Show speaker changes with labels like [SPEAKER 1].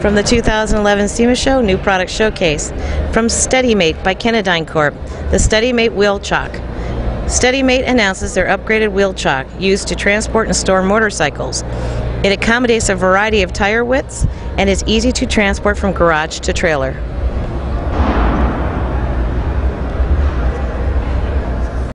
[SPEAKER 1] From the 2011 SEMA Show New Product Showcase. From SteadyMate by Kinedyne Corp. The SteadyMate Wheel Chock. SteadyMate announces their upgraded wheel chock used to transport and store motorcycles. It accommodates a variety of tire widths and is easy to transport from garage to trailer.